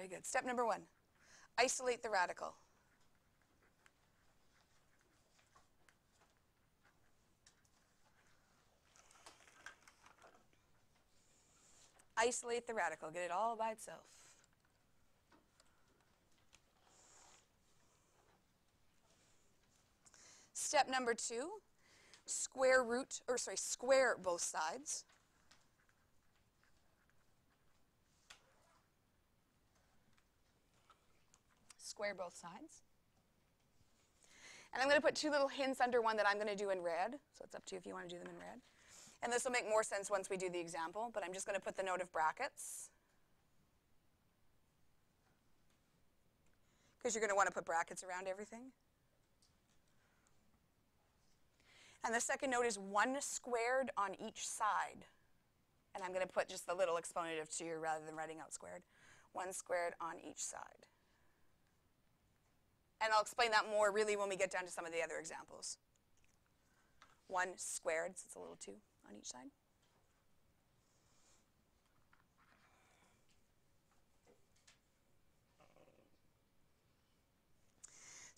Very good. Step number one, isolate the radical. Isolate the radical, get it all by itself. Step number two, square root, or sorry, square both sides. Square both sides. And I'm going to put two little hints under one that I'm going to do in red. So it's up to you if you want to do them in red. And this will make more sense once we do the example, but I'm just going to put the note of brackets. Because you're going to want to put brackets around everything. And the second note is 1 squared on each side. And I'm going to put just the little exponent of 2 rather than writing out squared. 1 squared on each side. And I'll explain that more really when we get down to some of the other examples. 1 squared, so it's a little 2 on each side.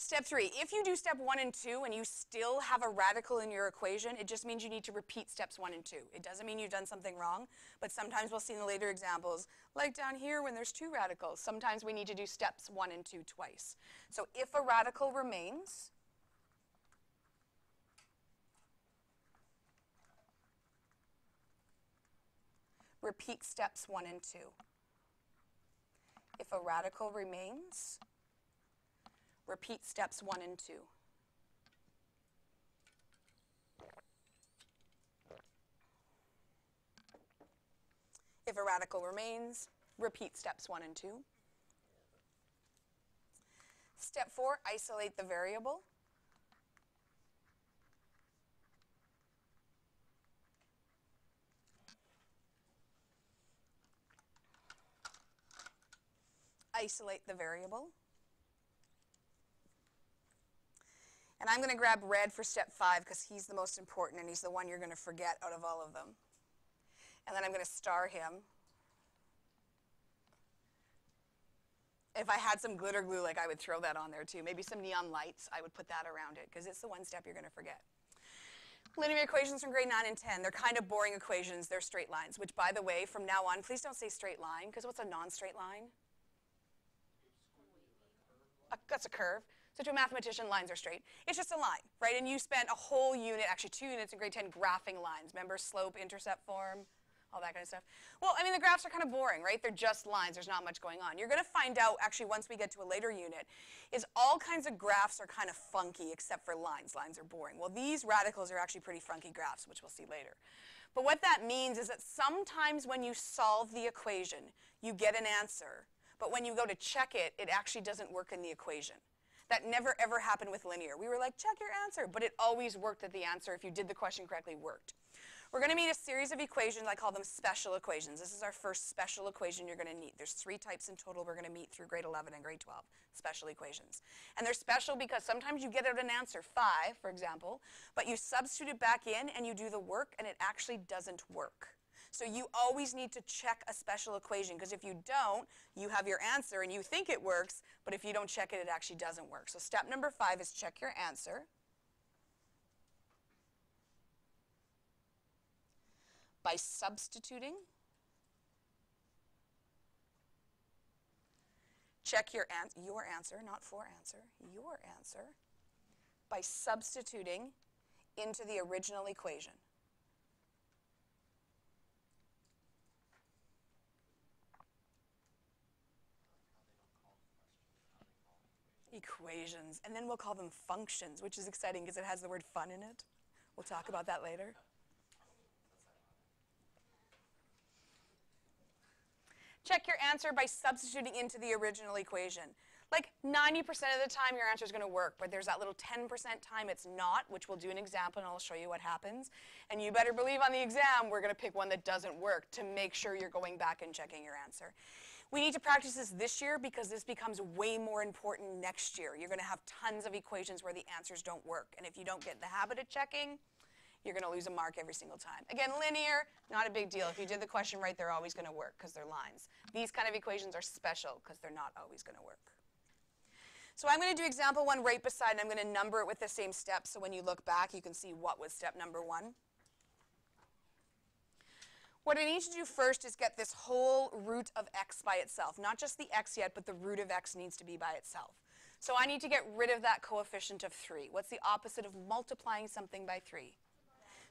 Step three, if you do step one and two and you still have a radical in your equation, it just means you need to repeat steps one and two. It doesn't mean you've done something wrong, but sometimes we'll see in the later examples, like down here when there's two radicals, sometimes we need to do steps one and two twice. So if a radical remains, repeat steps one and two. If a radical remains, Repeat steps one and two. If a radical remains, repeat steps one and two. Step four, isolate the variable. Isolate the variable. And I'm going to grab red for step five because he's the most important and he's the one you're going to forget out of all of them. And then I'm going to star him. If I had some glitter glue, like I would throw that on there too. Maybe some neon lights, I would put that around it because it's the one step you're going to forget. Linear equations from grade 9 and 10, they're kind of boring equations. They're straight lines, which by the way, from now on, please don't say straight line because what's a non-straight line? A, that's a curve. So to a mathematician, lines are straight. It's just a line, right? And you spent a whole unit, actually two units in grade 10, graphing lines. Remember slope, intercept form, all that kind of stuff. Well, I mean, the graphs are kind of boring, right? They're just lines. There's not much going on. You're going to find out, actually, once we get to a later unit, is all kinds of graphs are kind of funky except for lines. Lines are boring. Well, these radicals are actually pretty funky graphs, which we'll see later. But what that means is that sometimes when you solve the equation, you get an answer. But when you go to check it, it actually doesn't work in the equation. That never ever happened with linear. We were like, check your answer, but it always worked that the answer, if you did the question correctly, worked. We're going to meet a series of equations. I call them special equations. This is our first special equation you're going to meet. There's three types in total we're going to meet through grade 11 and grade 12, special equations. And they're special because sometimes you get out an answer, 5, for example, but you substitute it back in and you do the work and it actually doesn't work. So you always need to check a special equation because if you don't, you have your answer and you think it works, but if you don't check it, it actually doesn't work. So step number five is check your answer. By substituting, check your, an your answer, not for answer, your answer, by substituting into the original equation. Equations, and then we'll call them functions, which is exciting because it has the word fun in it. We'll talk about that later. Check your answer by substituting into the original equation. Like 90% of the time your answer is going to work, but there's that little 10% time it's not, which we'll do an example and I'll show you what happens. And you better believe on the exam we're going to pick one that doesn't work to make sure you're going back and checking your answer. We need to practice this this year because this becomes way more important next year. You're going to have tons of equations where the answers don't work. And if you don't get the habit of checking, you're going to lose a mark every single time. Again, linear, not a big deal. If you did the question right, they're always going to work because they're lines. These kind of equations are special because they're not always going to work. So I'm going to do example one right beside, and I'm going to number it with the same steps, so when you look back, you can see what was step number one. What I need to do first is get this whole root of x by itself. Not just the x yet, but the root of x needs to be by itself. So I need to get rid of that coefficient of 3. What's the opposite of multiplying something by 3?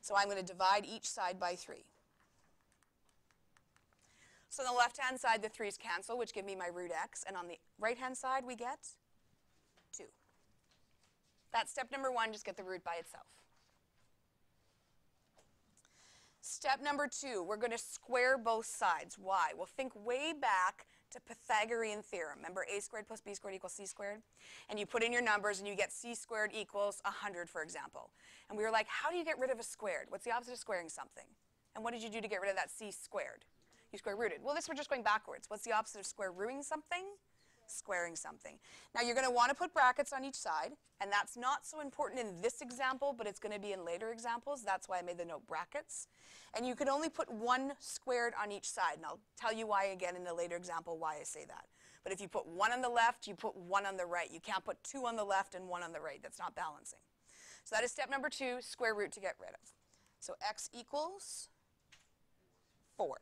So I'm going to divide each side by 3. So on the left-hand side, the 3's cancel, which give me my root x. And on the right-hand side, we get 2. That's step number one, just get the root by itself. Step number two, we're going to square both sides. Why? Well, think way back to Pythagorean theorem. Remember a squared plus b squared equals c squared? And you put in your numbers and you get c squared equals 100, for example. And we were like, how do you get rid of a squared? What's the opposite of squaring something? And what did you do to get rid of that c squared? You square rooted. Well, this we're just going backwards. What's the opposite of square rooting something? Squaring something. Now you're going to want to put brackets on each side, and that's not so important in this example, but it's going to be in later examples. That's why I made the note brackets. And you can only put one squared on each side, and I'll tell you why again in a later example why I say that. But if you put one on the left, you put one on the right. You can't put two on the left and one on the right. That's not balancing. So that is step number two, square root to get rid of. So x equals 4.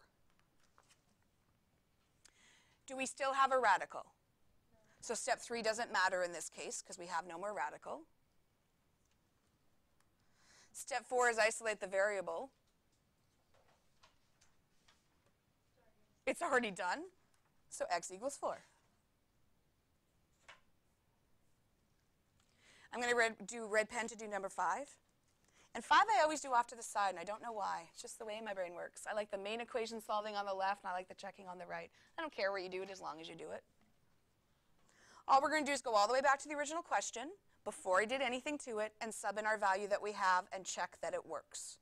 Do we still have a radical? So step three doesn't matter in this case because we have no more radical. Step four is isolate the variable. It's already done. So x equals 4. I'm going to do red pen to do number 5. And 5 I always do off to the side, and I don't know why. It's just the way my brain works. I like the main equation solving on the left, and I like the checking on the right. I don't care where you do it as long as you do it. All we're going to do is go all the way back to the original question before I did anything to it and sub in our value that we have and check that it works.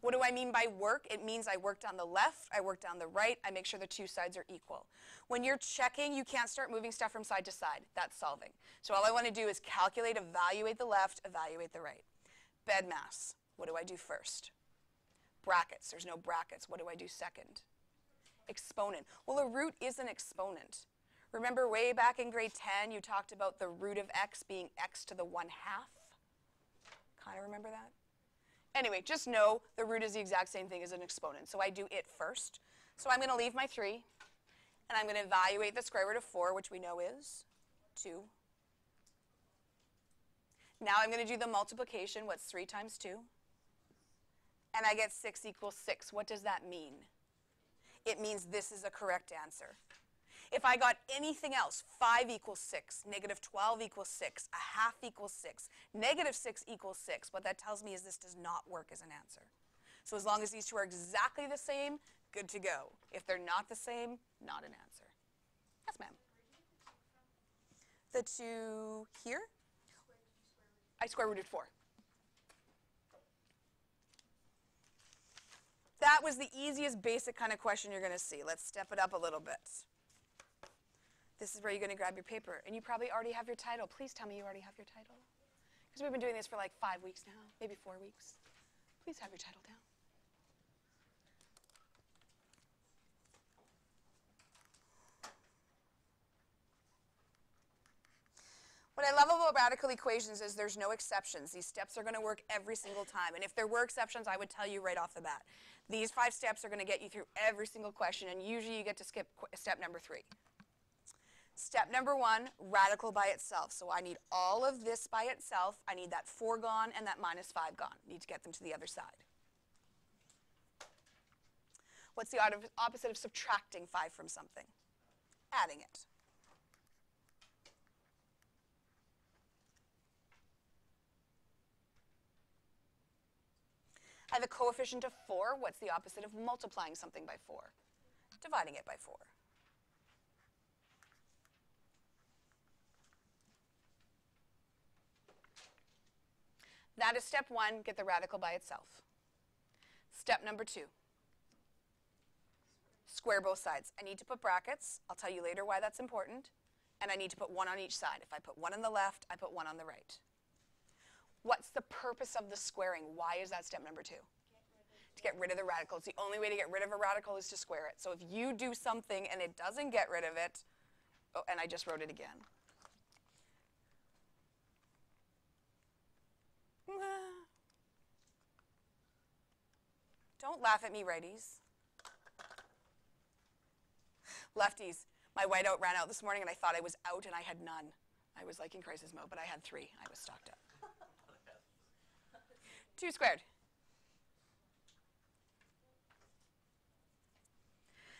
What do I mean by work? It means I worked on the left, I worked on the right, I make sure the two sides are equal. When you're checking, you can't start moving stuff from side to side. That's solving. So all I want to do is calculate, evaluate the left, evaluate the right. BEDMAS. What do I do first? Brackets. There's no brackets. What do I do second? Exponent. Well, a root is an exponent. Remember way back in grade 10, you talked about the root of x being x to the 1 half? Kind of remember that? Anyway, just know the root is the exact same thing as an exponent. So I do it first. So I'm going to leave my 3, and I'm going to evaluate the square root of 4, which we know is 2. Now I'm going to do the multiplication. What's 3 times 2? And I get 6 equals 6. What does that mean? It means this is a correct answer. If I got anything else, 5 equals 6, negative 12 equals 6, a half equals 6, negative 6 equals 6, what that tells me is this does not work as an answer. So as long as these two are exactly the same, good to go. If they're not the same, not an answer. Yes, ma'am. The two here? I square rooted 4. That was the easiest basic kind of question you're going to see. Let's step it up a little bit. This is where you're going to grab your paper. And you probably already have your title. Please tell me you already have your title. Because we've been doing this for like five weeks now, maybe four weeks. Please have your title down. What I love about radical equations is there's no exceptions. These steps are going to work every single time. And if there were exceptions, I would tell you right off the bat. These five steps are going to get you through every single question, and usually you get to skip step number three. Step number one, radical by itself. So I need all of this by itself. I need that 4 gone and that minus 5 gone. need to get them to the other side. What's the opposite of subtracting 5 from something? Adding it. I have a coefficient of 4. What's the opposite of multiplying something by 4? Dividing it by 4. That is step one, get the radical by itself. Step number two, square both sides. I need to put brackets. I'll tell you later why that's important. And I need to put one on each side. If I put one on the left, I put one on the right. What's the purpose of the squaring? Why is that step number two? To get rid of the radical. It's the only way to get rid of a radical is to square it. So if you do something and it doesn't get rid of it, oh, and I just wrote it again. Don't laugh at me, righties. Lefties, my whiteout ran out this morning and I thought I was out and I had none. I was like in crisis mode, but I had three. I was stocked up. 2 squared.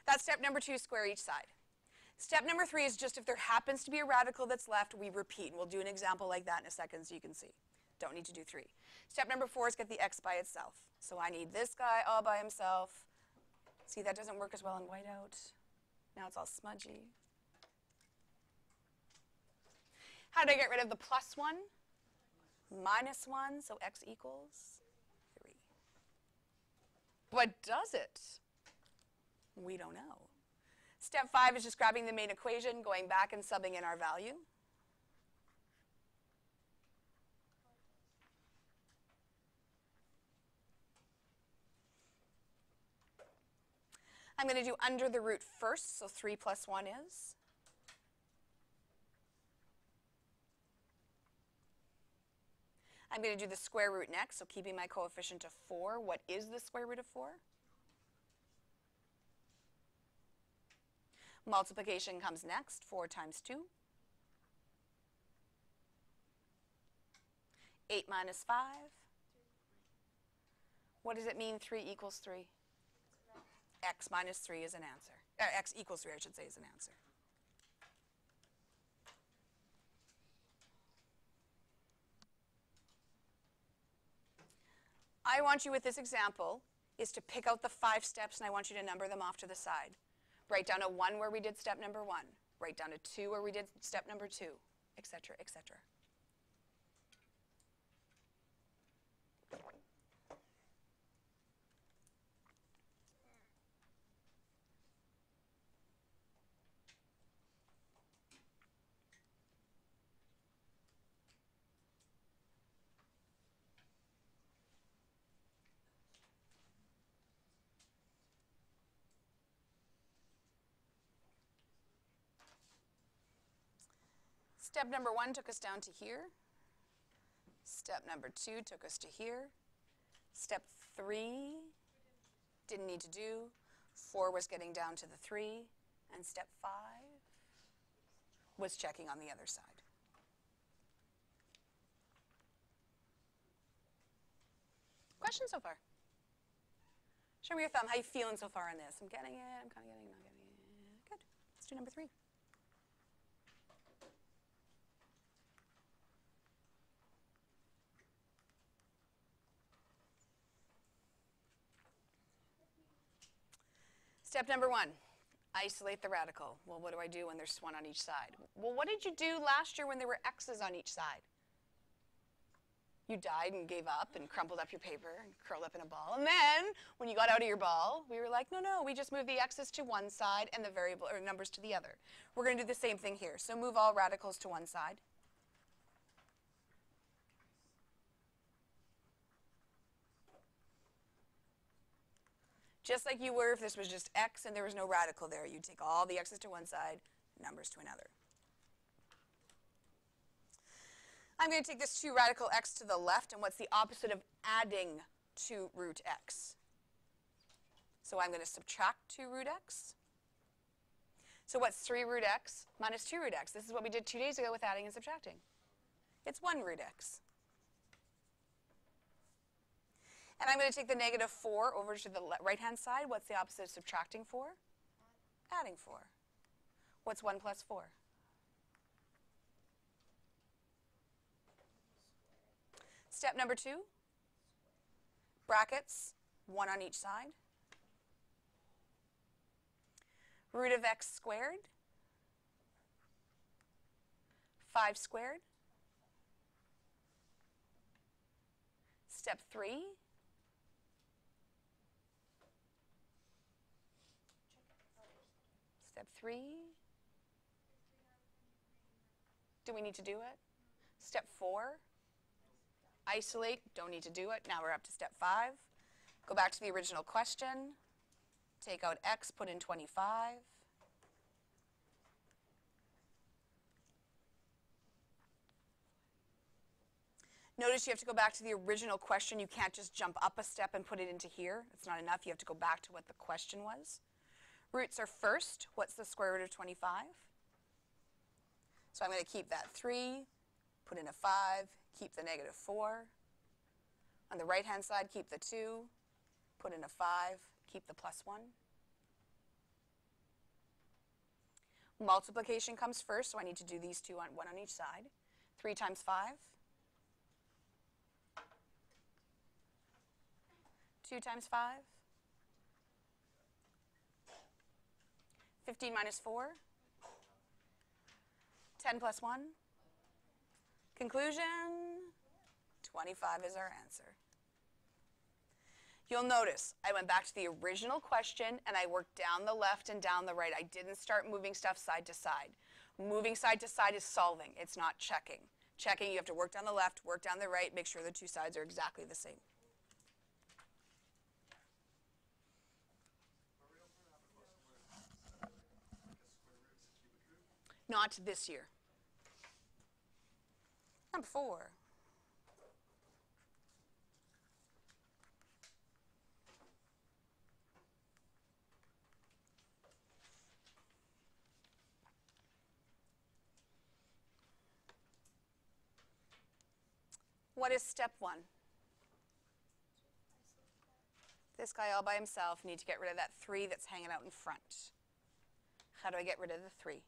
That's step number two, square each side. Step number three is just if there happens to be a radical that's left, we repeat. And we'll do an example like that in a second so you can see. Don't need to do three. Step number four is get the x by itself. So I need this guy all by himself. See, that doesn't work as well in whiteout. Now it's all smudgy. How did I get rid of the plus 1? Minus 1, so x equals 3. But does it? We don't know. Step 5 is just grabbing the main equation, going back and subbing in our value. I'm going to do under the root first, so 3 plus 1 is. I'm going to do the square root next, so keeping my coefficient of 4. What is the square root of 4? Multiplication comes next, 4 times 2. 8 minus 5. What does it mean 3 equals 3? X minus 3 is an answer. Uh, x equals 3, I should say, is an answer. I want you with this example is to pick out the five steps and I want you to number them off to the side. Write down a 1 where we did step number 1. Write down a 2 where we did step number 2, etc., etc. Step number one took us down to here. Step number two took us to here. Step three didn't need to do. Four was getting down to the three. And step five was checking on the other side. Questions so far? Show me your thumb. How you feeling so far on this? I'm getting it. I'm kind of getting it. Not getting it. Good. Let's do number three. Step number one, isolate the radical. Well, what do I do when there's one on each side? Well, what did you do last year when there were x's on each side? You died and gave up and crumpled up your paper and curled up in a ball. And then, when you got out of your ball, we were like, no, no, we just move the x's to one side and the variable or numbers to the other. We're going to do the same thing here. So move all radicals to one side. Just like you were if this was just x and there was no radical there. You'd take all the x's to one side, numbers to another. I'm going to take this 2 radical x to the left, and what's the opposite of adding 2 root x? So I'm going to subtract 2 root x. So what's 3 root x minus 2 root x? This is what we did two days ago with adding and subtracting. It's 1 root x. And I'm going to take the negative 4 over to the right-hand side. What's the opposite of subtracting 4? Adding 4. What's 1 plus 4? Step number 2, brackets, 1 on each side. Root of x squared, 5 squared. Step 3, Step three. Do we need to do it? Step four. isolate, don't need to do it. Now we're up to step five. Go back to the original question. Take out x, put in 25. Notice you have to go back to the original question. You can't just jump up a step and put it into here. It's not enough. You have to go back to what the question was. Roots are first. What's the square root of 25? So I'm going to keep that 3, put in a 5, keep the negative 4. On the right-hand side, keep the 2, put in a 5, keep the plus 1. Multiplication comes first, so I need to do these two on one on each side. 3 times 5. 2 times 5. 15 minus 4. 10 plus 1. Conclusion 25 is our answer. You'll notice I went back to the original question and I worked down the left and down the right. I didn't start moving stuff side to side. Moving side to side is solving, it's not checking. Checking, you have to work down the left, work down the right, make sure the two sides are exactly the same. Not this year. Number four. What is step one? This guy all by himself, need to get rid of that three that's hanging out in front. How do I get rid of the three?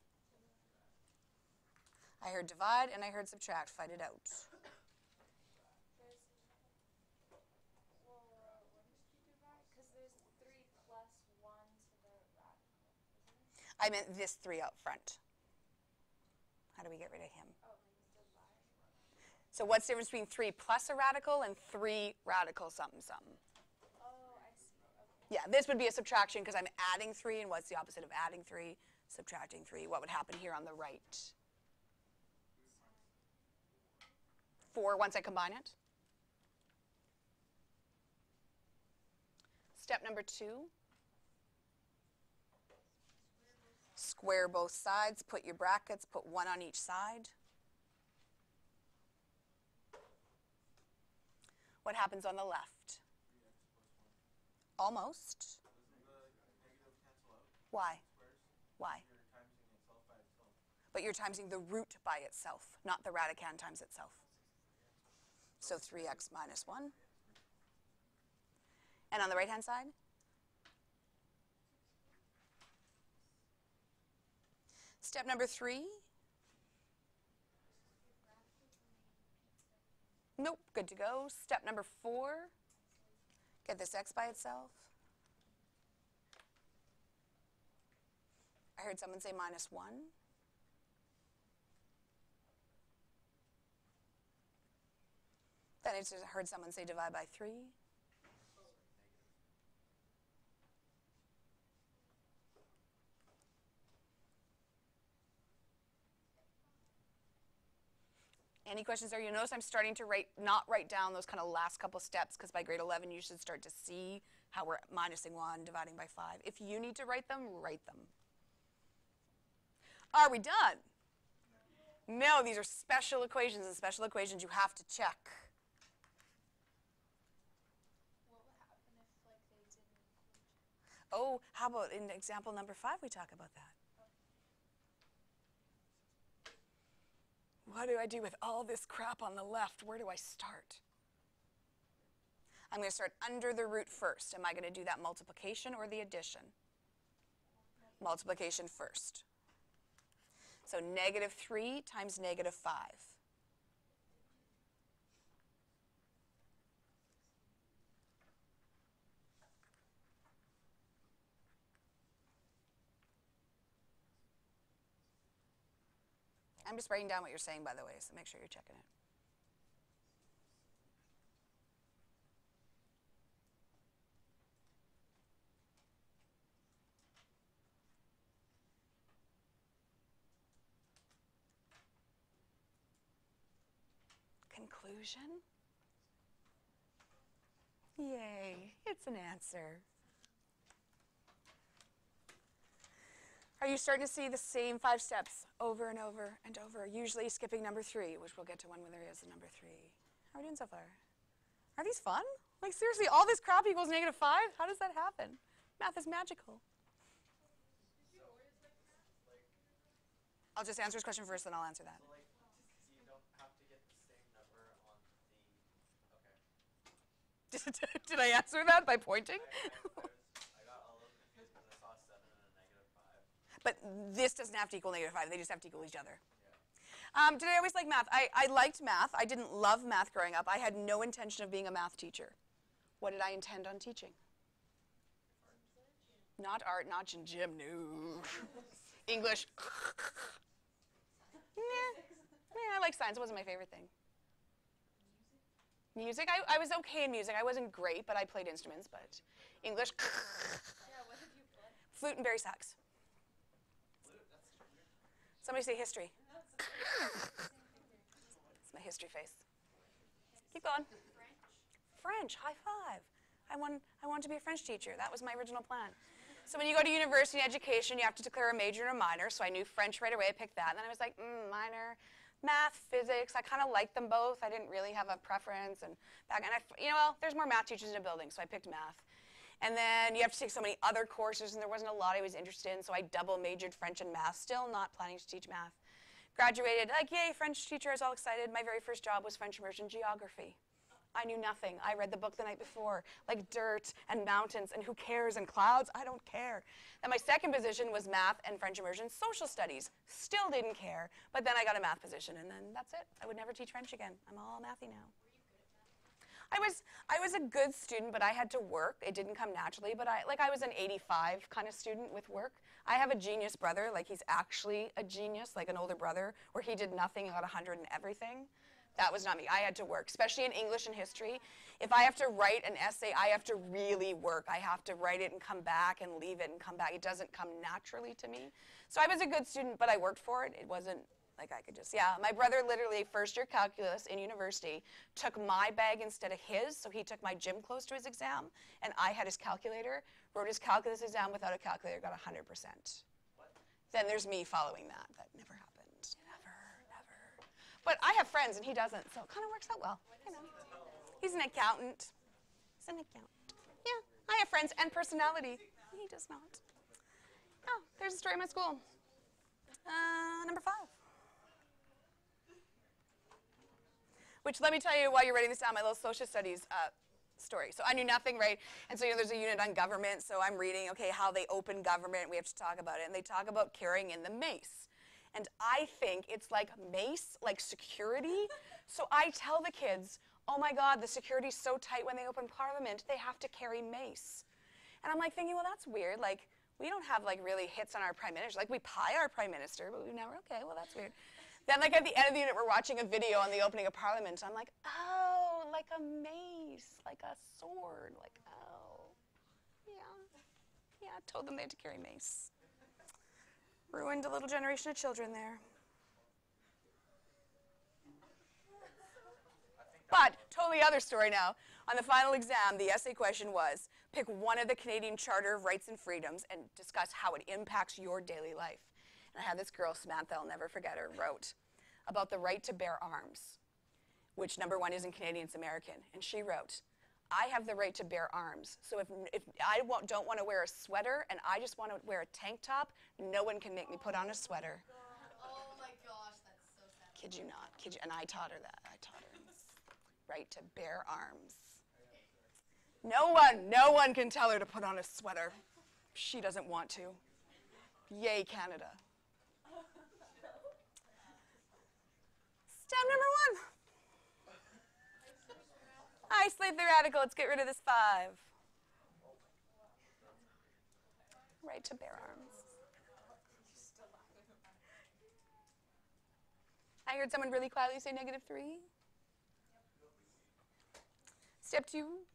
I heard divide and I heard subtract. Fight it out. I meant this three out front. How do we get rid of him? So what's the difference between 3 plus a radical and 3 radical something something? Yeah, this would be a subtraction because I'm adding 3, and what's the opposite of adding 3? Subtracting 3. What would happen here on the right? 4 once I combine it. Step number 2. Square both sides, put your brackets, put one on each side. What happens on the left? Almost. Why? Why? But you're timesing the root by itself, not the radicand times itself. So 3x minus 1. And on the right-hand side? Step number 3. Nope, good to go. Step number 4. Get this x by itself. I heard someone say minus 1. Then I just heard someone say divide by 3. Any questions there? You notice I'm starting to write, not write down those kind of last couple steps because by grade 11 you should start to see how we're minusing 1, dividing by 5. If you need to write them, write them. Are we done? No, these are special equations, and special equations you have to check. What would happen if like they didn't include? Oh, how about in example number 5 we talk about that? What do I do with all this crap on the left? Where do I start? I'm going to start under the root first. Am I going to do that multiplication or the addition? Multiplication first. So negative 3 times negative 5. I'm just writing down what you're saying, by the way, so make sure you're checking it. Conclusion? Yay, it's an answer. Are you starting to see the same five steps over and over and over, usually skipping number three, which we'll get to one when there is a number three? How are we doing so far? Are these fun? Like, seriously, all this crap equals negative five? How does that happen? Math is magical. I'll just answer his question first, then I'll answer that. So like, so you don't have to get the same number on the. Okay. Did I answer that by pointing? I, I, I, was, I got a little confused because I saw a seven and a negative five. But this doesn't have to equal negative 5. They just have to equal each other. Um, did I always like math? I, I liked math. I didn't love math growing up. I had no intention of being a math teacher. What did I intend on teaching? Not art, not gym, gym, no. English. nah. Yeah, I like science. It wasn't my favorite thing. Music, I, I was okay in music. I wasn't great, but I played instruments. But English, Yeah, what you flute and bari sax. Somebody say history. It's my history face. Keep going. French. French, high five. I want, I want to be a French teacher. That was my original plan. So when you go to university education, you have to declare a major and a minor. So I knew French right away. I picked that. And then I was like, mm, minor, math, physics. I kind of liked them both. I didn't really have a preference. And back, and I, you know, well, there's more math teachers in a building, so I picked math. And then you have to take so many other courses, and there wasn't a lot I was interested in, so I double majored French and math. Still not planning to teach math. Graduated, like, yay, French teacher. I was all excited. My very first job was French immersion geography. I knew nothing. I read the book the night before, like dirt and mountains and who cares and clouds. I don't care. Then my second position was math and French immersion social studies. Still didn't care. But then I got a math position, and then that's it. I would never teach French again. I'm all mathy now. I was I was a good student, but I had to work. It didn't come naturally, but I like I was an 85 kind of student with work. I have a genius brother, like he's actually a genius, like an older brother, where he did nothing and got 100 in everything. That was not me. I had to work, especially in English and history. If I have to write an essay, I have to really work. I have to write it and come back and leave it and come back. It doesn't come naturally to me. So I was a good student, but I worked for it. It wasn't like I could just, yeah. My brother literally, first year calculus in university, took my bag instead of his. So he took my gym clothes to his exam, and I had his calculator, wrote his calculus exam without a calculator, got 100%. Then there's me following that. That never happened. Never, never. But I have friends, and he doesn't, so it kind of works out well. You know. He's an accountant. He's an accountant. Yeah, I have friends and personality. He does not. Oh, there's a story in my school. Uh, number five. Which let me tell you while you're writing this down, my little social studies uh, story. So I knew nothing, right? And so you know, there's a unit on government. So I'm reading, okay, how they open government. We have to talk about it, and they talk about carrying in the mace. And I think it's like mace, like security. So I tell the kids, oh my God, the security's so tight when they open Parliament, they have to carry mace. And I'm like thinking, well, that's weird. Like we don't have like really hits on our prime minister. Like we pie our prime minister, but we never. Okay, well that's weird. Then like at the end of the unit, we're watching a video on the opening of Parliament. I'm like, oh, like a mace, like a sword, like oh, yeah, yeah. I told them they had to carry mace. Ruined a little generation of children there. But totally other story now. On the final exam, the essay question was pick one of the Canadian Charter of Rights and Freedoms and discuss how it impacts your daily life. And I had this girl, Samantha, I'll never forget her, wrote about the right to bear arms, which number one is in Canadian, it's American. And she wrote, I have the right to bear arms. So if, if I won't, don't want to wear a sweater and I just want to wear a tank top, no one can make me put on a sweater. Oh my gosh, that's so sad. Kid you not. Kid you, and I taught her that. I taught her. Right to bear arms. No one, no one can tell her to put on a sweater. She doesn't want to. Yay, Canada. Step number one. Isolate the radical. Let's get rid of this five. Right to bear arms. I heard someone really quietly say negative three. Step two.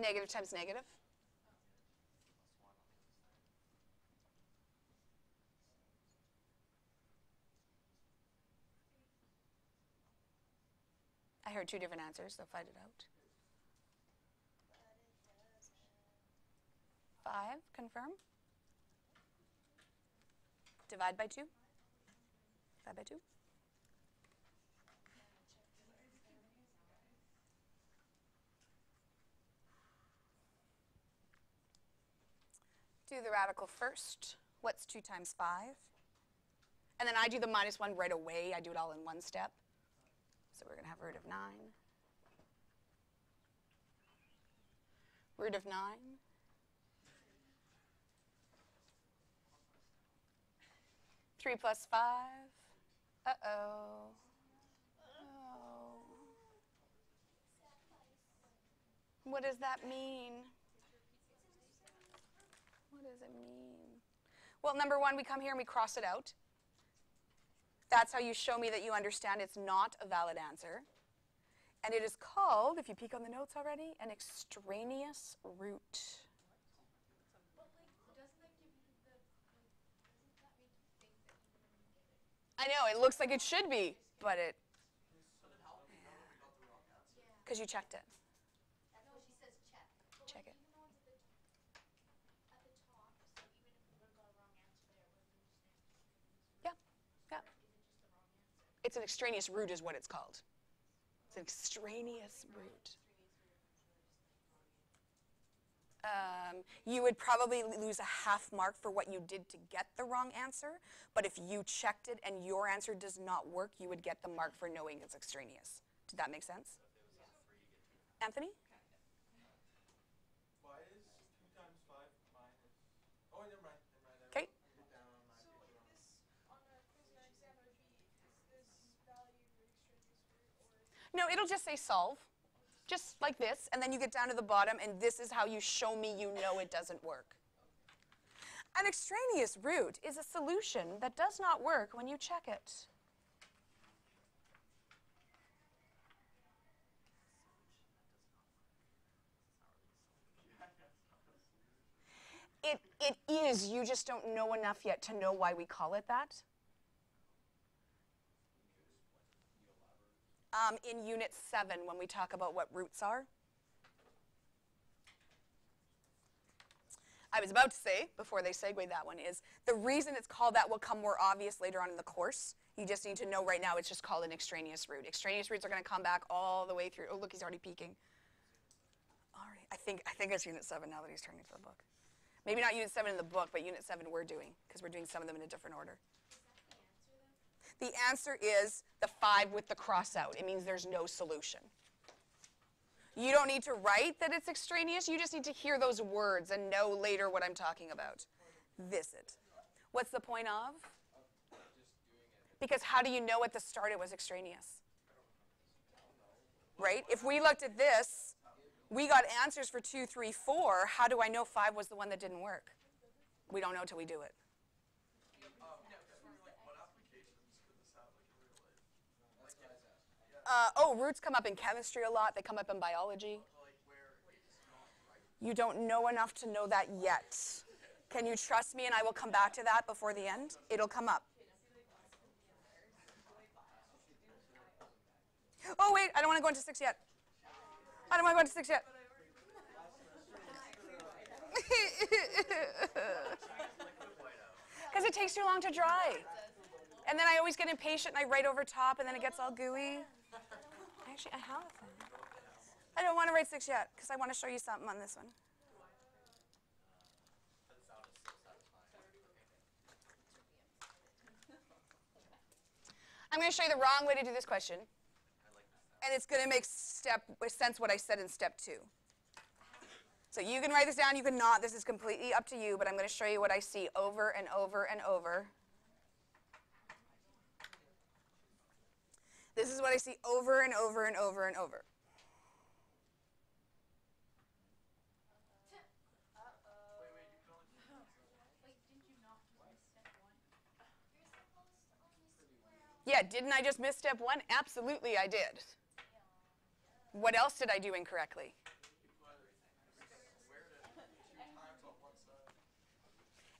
Negative times negative. I heard two different answers, so fight it out. Five, confirm. Divide by two. Divide by two. Do the radical first. What's 2 times 5? And then I do the minus 1 right away. I do it all in one step. So we're going to have root of 9. Root of 9. Three plus five. Uh oh. Oh. What does that mean? What does it mean? Well, number one, we come here and we cross it out. That's how you show me that you understand it's not a valid answer. And it is called, if you peek on the notes already, an extraneous root. But like, doesn't that give you the, like, doesn't that make you think that you're gonna get it? I know, it looks like it should be, but it, But then how do we know we got the wrong answer? Yeah. because you checked it. No, she says check. But Check like, it. Even though it's at the, at the top, so even if we would have got a wrong answer there, it would have been just an Yeah, yeah. Is it just the wrong answer? It's an extraneous root, is what it's called. It's an extraneous root. Um, you would probably lose a half mark for what you did to get the wrong answer, but if you checked it and your answer does not work, you would get the mark for knowing it's extraneous. Did that make sense? Anthony? Why is two times five minus? Oh, never mind. Never mind. I 'Kay. wrote it down on my So paper. this, on a quiz or exam would be, is this value extraneous root or? No, it'll just say solve, just like this, and then you get down to the bottom, and this is how you show me you know it doesn't work. An extraneous root is a solution that does not work when you check it. It, it is, you just don't know enough yet to know why we call it that. Um, in Unit 7 when we talk about what roots are. I was about to say, before they segue that one, is the reason it's called that will come more obvious later on in the course. You just need to know right now it's just called an extraneous root. Extraneous roots are going to come back all the way through. Oh, look, he's already peeking. All right, I think, I think it's Unit 7 now that he's turning to the book. Maybe not Unit 7 in the book, but Unit 7 we're doing, because we're doing some of them in a different order. The answer is the five with the cross out. It means there's no solution. You don't need to write that it's extraneous. You just need to hear those words and know later what I'm talking about. Visit. What's the point of? Because how do you know at the start it was extraneous? Right? If we looked at this, we got answers for two, three, four. How do I know five was the one that didn't work? We don't know till we do it. Uh, oh, roots come up in chemistry a lot. They come up in biology. You don't know enough to know that yet. Can you trust me and I will come back to that before the end? It'll come up. Oh, wait, I don't want to go into six yet. I don't want to go into six yet. Because it takes too long to dry. And then I always get impatient and I write over top and then it gets all gooey. Actually, I have them. I don't want to write six yet because I want to show you something on this one. I'm going to show you the wrong way to do this question. And it's going to make step sense what I said in step two. So you can write this down, you can not. This is completely up to you, but I'm going to show you what I see over and over and over. This is what I see over and over and over and over. Yeah, didn't I just miss step one? Absolutely, I did. What else did I do incorrectly?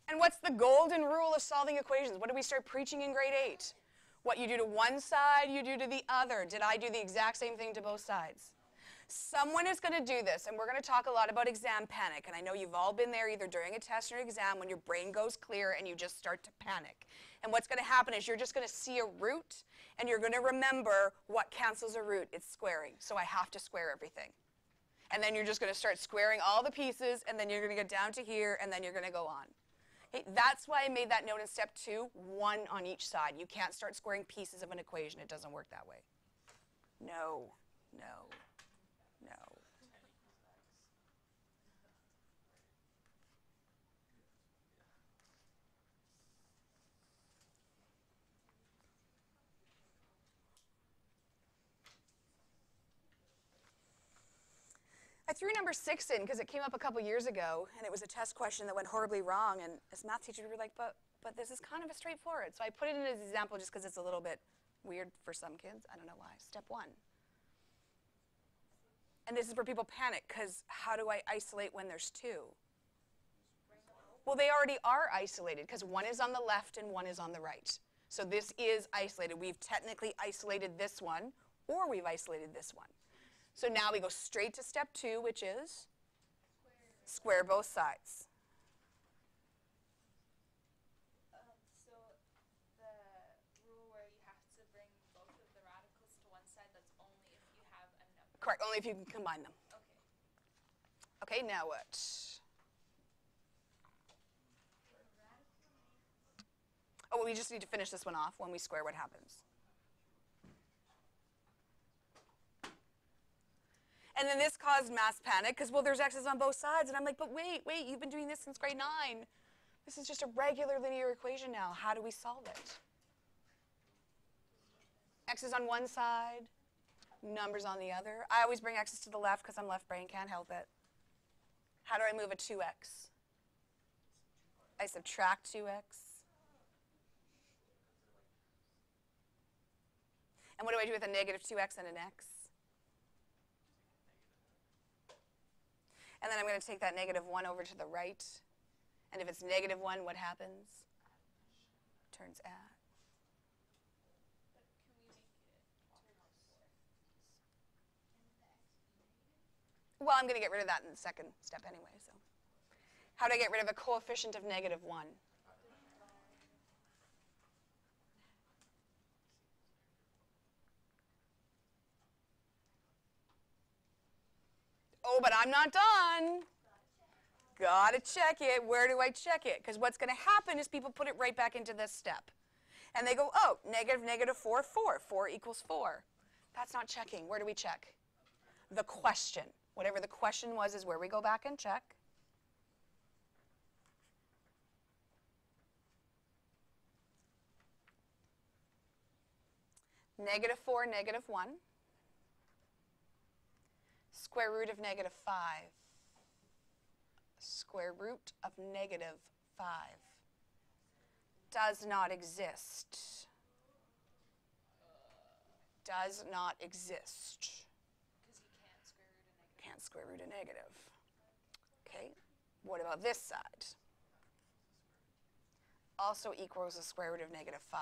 And what's the golden rule of solving equations? What did we start preaching in grade 8? What you do to one side, you do to the other. Did I do the exact same thing to both sides? Someone is going to do this, and we're going to talk a lot about exam panic. And I know you've all been there either during a test or an exam when your brain goes clear and you just start to panic. And what's going to happen is you're just going to see a root, and you're going to remember what cancels a root. It's squaring. So I have to square everything. And then you're just going to start squaring all the pieces, and then you're going to get down to here, and then you're going to go on. That's why I made that note in step two, one on each side. You can't start squaring pieces of an equation. It doesn't work that way. No, no. I threw number six in because it came up a couple years ago, and it was a test question that went horribly wrong. And as math teachers, we were like, "But, but this is kind of a straightforward." So I put it in as an example just because it's a little bit weird for some kids. I don't know why. Step one. And this is where people panic because how do I isolate when there's two? Well, they already are isolated because one is on the left and one is on the right. So this is isolated. We've technically isolated this one, or we've isolated this one. So now we go straight to step two, which is square sides. Bring both of the radicals to one side, only if you have a number. Correct, only if you can combine them. Okay. Okay, now what? Oh, well, we just need to finish this one off. When we square, what happens? And then this caused mass panic because, well, there's x's on both sides. And I'm like, but wait, wait, you've been doing this since grade nine. This is just a regular linear equation now. How do we solve it? X's on one side, numbers on the other. I always bring x's to the left because I'm left brain, can't help it. How do I move a 2x? I subtract 2x. And what do I do with a negative 2x and an x? And then I'm going to take that negative 1 over to the right. And if it's negative 1, what happens? Turns out? Well, I'm going to get rid of that in the second step anyway. So, how do I get rid of a coefficient of negative 1? But I'm not done. Gotta check it. Where do I check it? Because what's going to happen is people put it right back into this step. And they go, oh, negative, negative 4, 4. 4 equals 4. That's not checking. Where do we check? The question. Whatever the question was is where we go back and check. Negative 4, negative 1. Square root of negative 5. Square root of negative 5. Does not exist. Does not exist. Because you can't square root a negative. Can't square root a negative. Okay, what about this side? Also equals the square root of negative 5.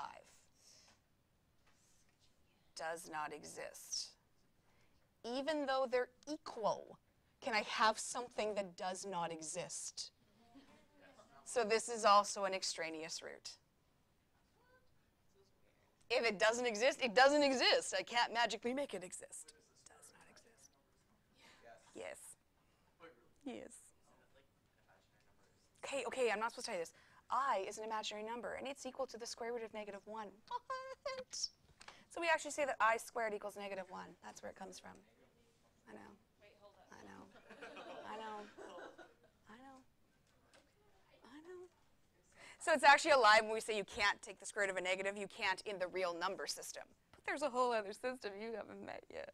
Does not exist. Even though they're equal, can I have something that does not exist? So this is also an extraneous root. If it doesn't exist, it doesn't exist. I can't magically make it exist. It Does not exist. Yes. Yes. Okay, okay, I'm not supposed to tell you this. I is an imaginary number, and it's equal to the square root of negative 1. What? So we actually say that i squared equals negative 1. That's where it comes from. I know. Wait, hold up. I know. I know. I know. I know. So it's actually a lie when we say you can't take the square root of a negative. You can't in the real number system. But there's a whole other system you haven't met yet.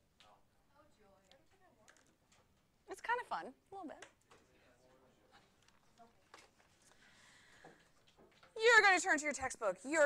It's kind of fun, a little bit. You're going to turn to your textbook. You're